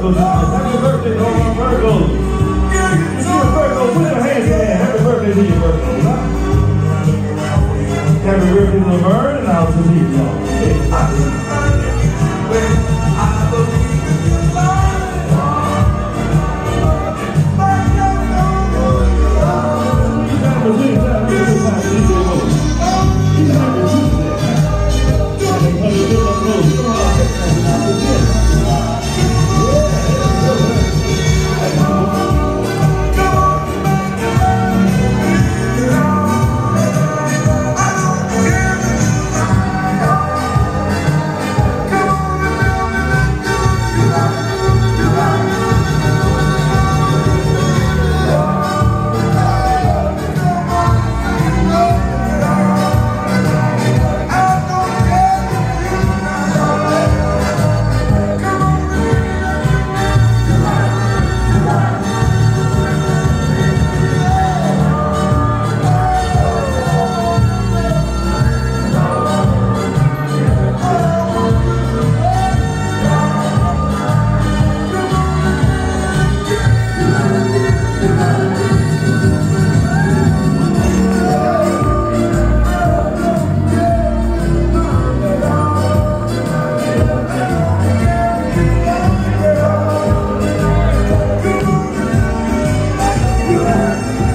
Virgo. Happy birthday to all our Virgos. If you're a Virgo, put your hands in there. Happy birthday to you, Virgo. Happy birthday to Laverne and I'll see y'all. Lord.